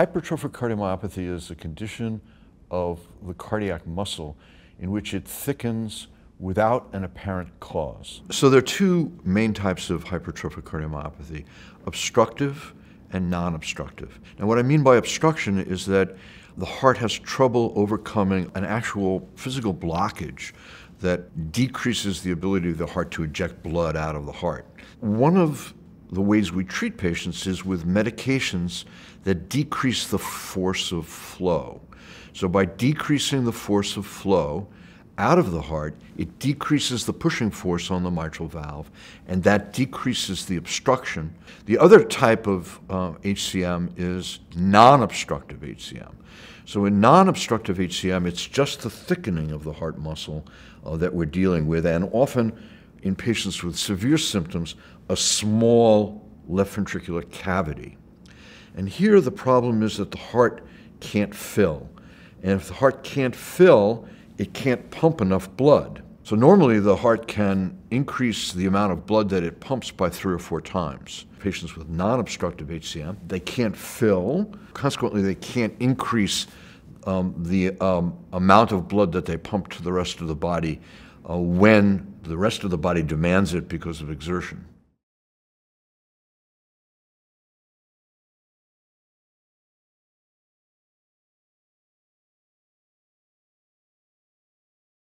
Hypertrophic cardiomyopathy is a condition of the cardiac muscle in which it thickens without an apparent cause. So there are two main types of hypertrophic cardiomyopathy, obstructive and non-obstructive. Now what I mean by obstruction is that the heart has trouble overcoming an actual physical blockage that decreases the ability of the heart to eject blood out of the heart. One of the ways we treat patients is with medications that decrease the force of flow. So by decreasing the force of flow out of the heart, it decreases the pushing force on the mitral valve, and that decreases the obstruction. The other type of uh, HCM is non-obstructive HCM. So in non-obstructive HCM, it's just the thickening of the heart muscle uh, that we're dealing with, and often in patients with severe symptoms, a small left ventricular cavity. And here the problem is that the heart can't fill. And if the heart can't fill, it can't pump enough blood. So normally the heart can increase the amount of blood that it pumps by three or four times. Patients with non-obstructive HCM, they can't fill. Consequently, they can't increase um, the um, amount of blood that they pump to the rest of the body uh, when the rest of the body demands it because of exertion.